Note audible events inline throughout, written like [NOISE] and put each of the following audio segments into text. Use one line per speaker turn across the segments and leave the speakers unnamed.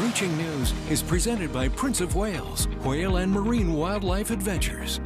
Breaching News is presented by Prince of Whales, Whale and Marine Wildlife Adventures.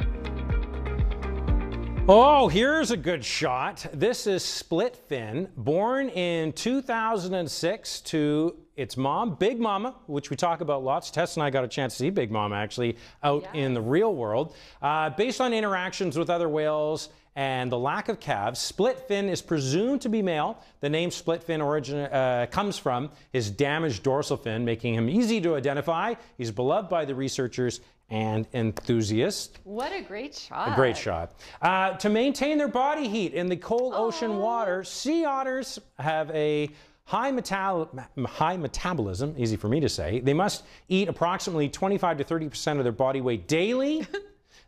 Oh, here's a good shot. This is Split Fin, born in 2006 to its mom, Big Mama, which we talk about lots. Tess and I got a chance to see Big Mama actually out yes. in the real world. Uh, based on interactions with other whales and the lack of calves, split fin is presumed to be male. The name split fin origin uh, comes from his damaged dorsal fin, making him easy to identify. He's beloved by the researchers and enthusiasts.
What a great shot.
A great shot. Uh, to maintain their body heat in the cold oh. ocean water, sea otters have a high, metal high metabolism, easy for me to say. They must eat approximately 25 to 30% of their body weight daily. [LAUGHS]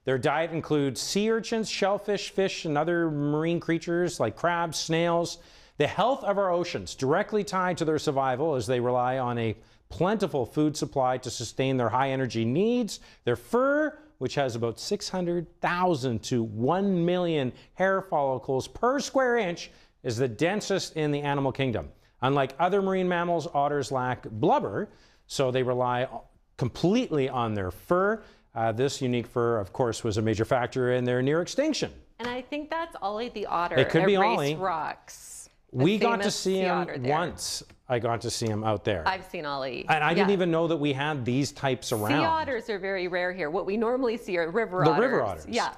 Their diet includes sea urchins, shellfish, fish, and other marine creatures like crabs, snails. The health of our oceans directly tied to their survival as they rely on a plentiful food supply to sustain their high energy needs. Their fur, which has about 600,000 to 1 million hair follicles per square inch, is the densest in the animal kingdom. Unlike other marine mammals, otters lack blubber, so they rely completely on their fur. Uh, this unique fur, of course, was a major factor in their near extinction.
And I think that's Ollie the otter
it could be Ollie.
Rocks.
We got to see him once. I got to see him out there.
I've seen Ollie.
And I yeah. didn't even know that we had these types around.
Sea otters are very rare here. What we normally see are river
the
otters.
The river otters.
Yeah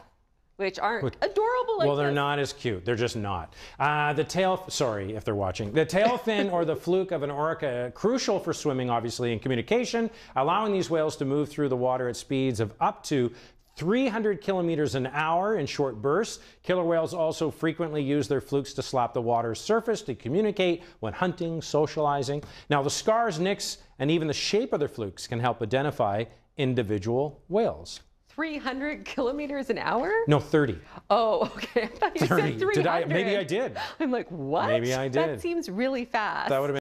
which aren't adorable like
Well, they're
this.
not as cute. They're just not. Uh, the tail, sorry if they're watching. The tail [LAUGHS] fin or the fluke of an orca, crucial for swimming, obviously, and communication, allowing these whales to move through the water at speeds of up to 300 kilometers an hour in short bursts. Killer whales also frequently use their flukes to slap the water's surface to communicate when hunting, socializing. Now, the scars, nicks, and even the shape of their flukes can help identify individual whales.
300 kilometers an hour?
No, 30.
Oh, [LAUGHS] okay. I thought you 30. said 300.
Did I? Maybe I did.
I'm like, what?
Maybe I did.
That seems really fast.
That would have been